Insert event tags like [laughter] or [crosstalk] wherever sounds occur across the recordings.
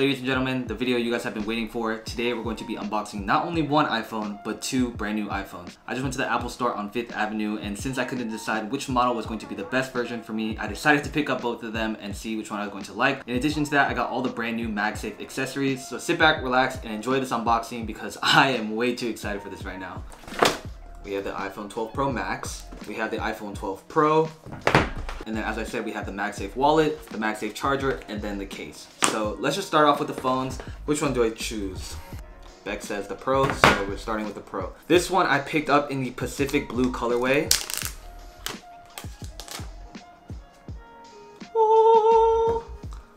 Ladies and gentlemen, the video you guys have been waiting for. Today we're going to be unboxing not only one iPhone, but two brand new iPhones. I just went to the Apple store on 5th Avenue and since I couldn't decide which model was going to be the best version for me, I decided to pick up both of them and see which one I was going to like. In addition to that, I got all the brand new MagSafe accessories. So sit back, relax, and enjoy this unboxing because [laughs] I am way too excited for this right now. We have the iPhone 12 Pro Max, we have the iPhone 12 Pro, and then as I said, we have the MagSafe wallet, the MagSafe charger, and then the case. So let's just start off with the phones. Which one do I choose? Beck says the Pro, so we're starting with the Pro. This one I picked up in the Pacific Blue colorway.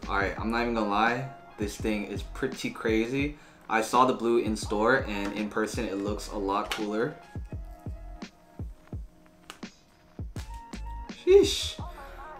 Alright, I'm not even gonna lie. This thing is pretty crazy. I saw the blue in store and in person it looks a lot cooler. Sheesh.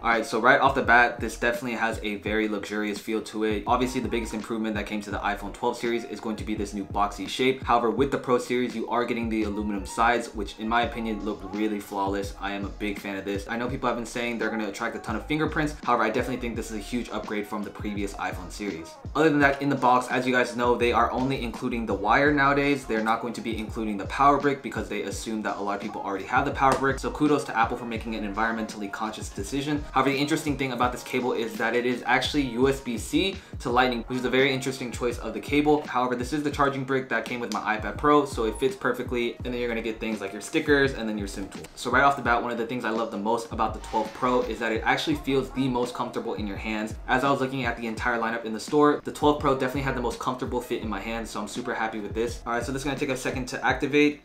Alright, so right off the bat, this definitely has a very luxurious feel to it. Obviously, the biggest improvement that came to the iPhone 12 series is going to be this new boxy shape. However, with the Pro series, you are getting the aluminum sides, which in my opinion look really flawless. I am a big fan of this. I know people have been saying they're going to attract a ton of fingerprints. However, I definitely think this is a huge upgrade from the previous iPhone series. Other than that, in the box, as you guys know, they are only including the wire nowadays. They're not going to be including the power brick because they assume that a lot of people already have the power brick. So kudos to Apple for making an environmentally conscious decision. However, the interesting thing about this cable is that it is actually USB-C to lightning, which is a very interesting choice of the cable. However, this is the charging brick that came with my iPad Pro, so it fits perfectly. And then you're gonna get things like your stickers and then your SIM tool. So right off the bat, one of the things I love the most about the 12 Pro is that it actually feels the most comfortable in your hands. As I was looking at the entire lineup in the store, the 12 Pro definitely had the most comfortable fit in my hands, so I'm super happy with this. All right, so this is gonna take a second to activate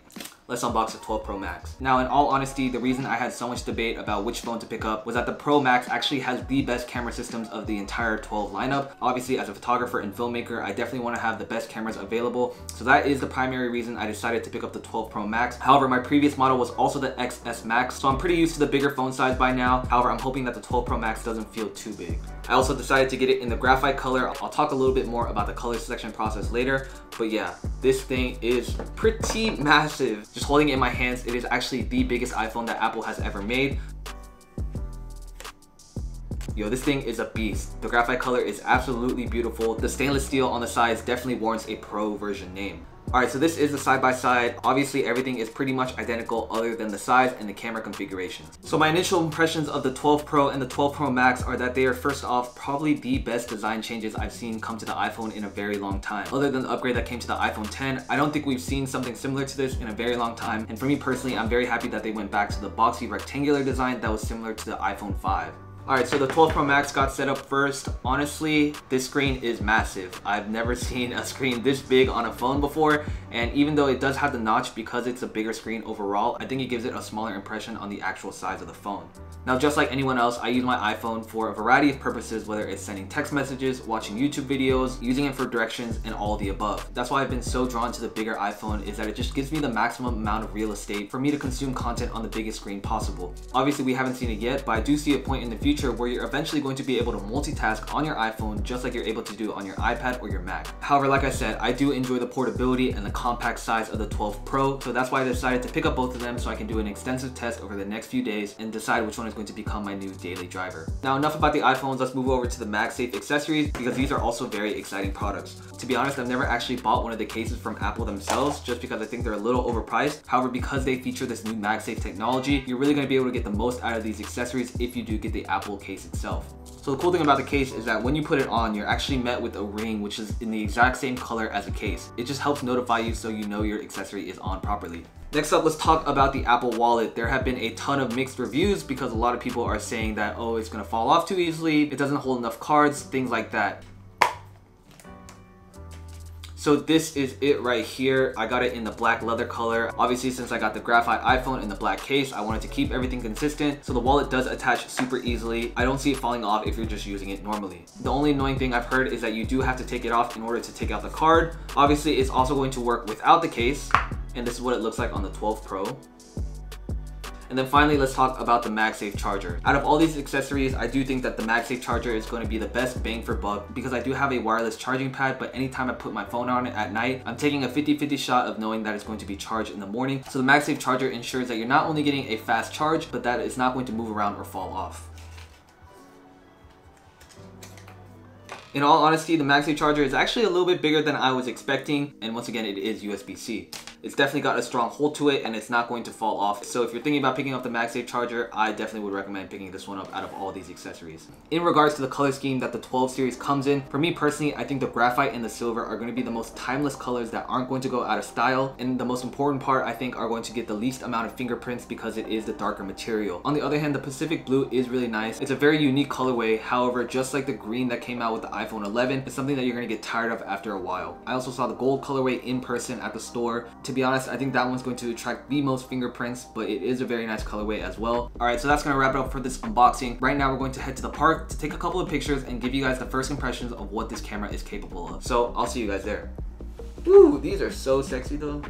let's unbox the 12 Pro Max. Now, in all honesty, the reason I had so much debate about which phone to pick up was that the Pro Max actually has the best camera systems of the entire 12 lineup. Obviously, as a photographer and filmmaker, I definitely want to have the best cameras available. So that is the primary reason I decided to pick up the 12 Pro Max. However, my previous model was also the XS Max, so I'm pretty used to the bigger phone size by now. However, I'm hoping that the 12 Pro Max doesn't feel too big. I also decided to get it in the graphite color. I'll talk a little bit more about the color selection process later, but yeah, this thing is pretty [laughs] massive. Just holding it in my hands, it is actually the biggest iPhone that Apple has ever made. Yo, this thing is a beast. The graphite color is absolutely beautiful. The stainless steel on the sides definitely warrants a pro version name. Alright, so this is the side-by-side. -side. Obviously, everything is pretty much identical other than the size and the camera configurations. So my initial impressions of the 12 Pro and the 12 Pro Max are that they are first off probably the best design changes I've seen come to the iPhone in a very long time. Other than the upgrade that came to the iPhone 10, I don't think we've seen something similar to this in a very long time. And for me personally, I'm very happy that they went back to the boxy rectangular design that was similar to the iPhone 5. Alright, so the 12 Pro Max got set up first. Honestly, this screen is massive. I've never [laughs] seen a screen this big on a phone before, and even though it does have the notch because it's a bigger screen overall, I think it gives it a smaller impression on the actual size of the phone. Now, just like anyone else, I use my iPhone for a variety of purposes, whether it's sending text messages, watching YouTube videos, using it for directions, and all the above. That's why I've been so drawn to the bigger iPhone is that it just gives me the maximum amount of real estate for me to consume content on the biggest screen possible. Obviously, we haven't seen it yet, but I do see a point in the future future where you're eventually going to be able to multitask on your iPhone just like you're able to do on your iPad or your Mac. However, like I said, I do enjoy the portability and the compact size of the 12 Pro, so that's why I decided to pick up both of them so I can do an extensive test over the next few days and decide which one is going to become my new daily driver. Now enough about the iPhones, let's move over to the MagSafe accessories because these are also very exciting products. To be honest, I've never actually bought one of the cases from Apple themselves just because I think they're a little overpriced. However, because they feature this new MagSafe technology, you're really going to be able to get the most out of these accessories if you do get the Apple case itself. So the cool thing about the case is that when you put it on, you're actually met with a ring which is in the exact same color as the case. It just helps notify you so you know your accessory is on properly. Next up, let's talk about the Apple Wallet. There have been a ton of mixed reviews because a lot of people are saying that, oh, it's gonna fall off too easily, it doesn't hold enough cards, things like that. So this is it right here. I got it in the black leather color. Obviously, since I got the graphite iPhone in the black case, I wanted to keep everything consistent. So the wallet does attach super easily. I don't see it falling off if you're just using it normally. The only annoying thing I've heard is that you do have to take it off in order to take out the card. Obviously, it's also going to work without the case. And this is what it looks like on the 12 Pro. And then finally, let's talk about the MagSafe charger. Out of all these accessories, I do think that the MagSafe charger is going to be the best bang for buck because I do have a wireless charging pad, but anytime I put my phone on it at night, I'm taking a 50-50 shot of knowing that it's going to be charged in the morning. So the MagSafe charger ensures that you're not only getting a fast charge, but that it's not going to move around or fall off. In all honesty, the MagSafe charger is actually a little bit bigger than I was expecting, and once again, it is USB-C. It's definitely got a strong hold to it and it's not going to fall off. So if you're thinking about picking up the MagSafe charger, I definitely would recommend picking this one up out of all these accessories. In regards to the color scheme that the 12 series comes in, for me personally, I think the graphite and the silver are going to be the most timeless colors that aren't going to go out of style. And the most important part, I think, are going to get the least amount of fingerprints because it is the darker material. On the other hand, the Pacific Blue is really nice. It's a very unique colorway. However, just like the green that came out with the iPhone 11, it's something that you're going to get tired of after a while. I also saw the gold colorway in person at the store. To be honest, I think that one's going to attract the most fingerprints, but it is a very nice colorway as well. All right, so that's gonna wrap it up for this unboxing. Right now, we're going to head to the park to take a couple of pictures and give you guys the first impressions of what this camera is capable of. So I'll see you guys there. Ooh, these are so sexy though.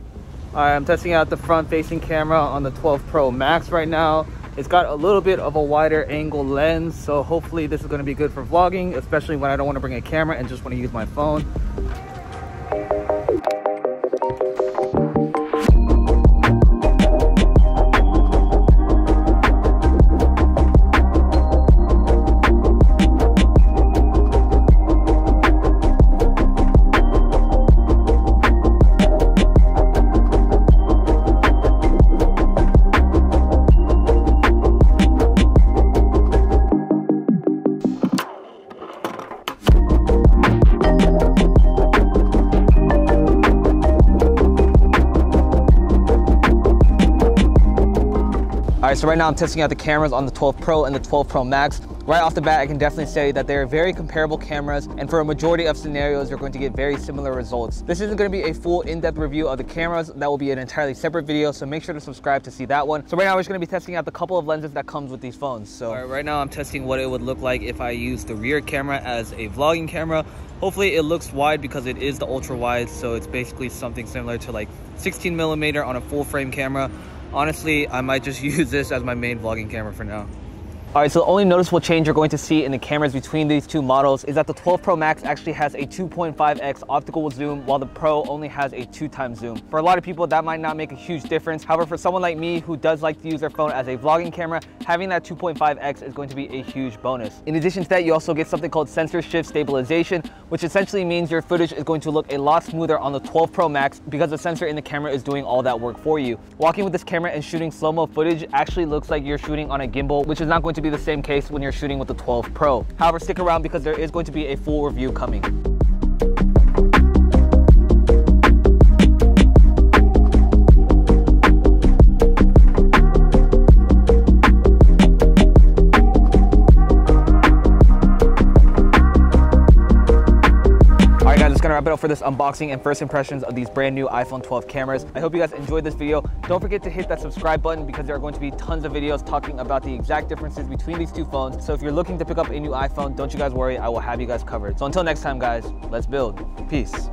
All right, I'm testing out the front-facing camera on the 12 Pro Max right now. It's got a little bit of a wider angle lens, so hopefully this is gonna be good for vlogging, especially when I don't wanna bring a camera and just wanna use my phone. All right, so right now I'm testing out the cameras on the 12 Pro and the 12 Pro Max. Right off the bat, I can definitely say that they're very comparable cameras, and for a majority of scenarios, you're going to get very similar results. This isn't gonna be a full in-depth review of the cameras. That will be an entirely separate video, so make sure to subscribe to see that one. So right now, we're just gonna be testing out the couple of lenses that comes with these phones. So right, right now, I'm testing what it would look like if I use the rear camera as a vlogging camera. Hopefully it looks wide because it is the ultra wide, so it's basically something similar to like 16 millimeter on a full frame camera honestly, I might just [laughs] use this as my main vlogging camera for now. All right, so the only noticeable change you're going to see in the cameras between these two models is that the 12 Pro Max actually has a 2.5x optical zoom while the Pro only has a two times zoom. For a lot of people, that might not make a huge difference. However, for someone like me who does like to use their phone as a vlogging camera, having that 2.5x is going to be a huge bonus. In addition to that, you also get something called sensor shift stabilization, which essentially means your footage is going to look a lot smoother on the 12 Pro Max because the sensor in the camera is doing all that work for you. Walking with this camera and shooting slow-mo footage actually looks like you're shooting on a gimbal, which is not going to to be the same case when you're shooting with the 12 Pro. However, stick around because there is going to be a full review coming. Wrap it up for this unboxing and first impressions of these brand new iPhone 12 cameras. I hope you guys enjoyed this video. Don't forget to hit that subscribe button because there are going to be tons of videos talking about the exact differences between these two phones. So if you're looking to pick up a new iPhone, don't you guys worry, I will have you guys covered. So until next time guys, let's build. Peace.